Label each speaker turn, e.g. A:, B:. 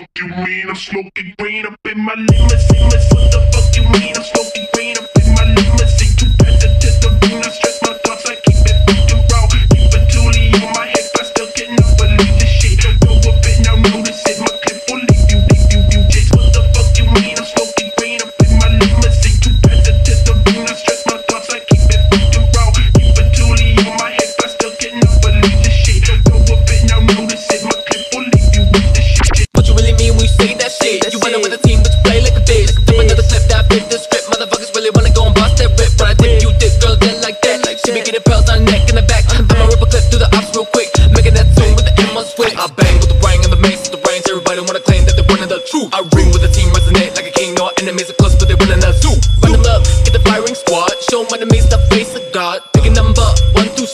A: fuck you mean? I'm smoking green up in my limousine. What the fuck you mean? I'm smoking
B: wanna go and bust that whip But I think you did, girl, dead like that. She be getting pearls on neck and the back. I'ma rip a clip through the ops real quick. Making that tune with the M on switch. I bang with the ring and the mace the brains Everybody wanna claim that they're winning the truth. I ring with the team, resonate like a king No enemies. Are close, but they're running the zoo. Run them up, get the firing squad. Show enemies the face of God. Pick a number, one, two,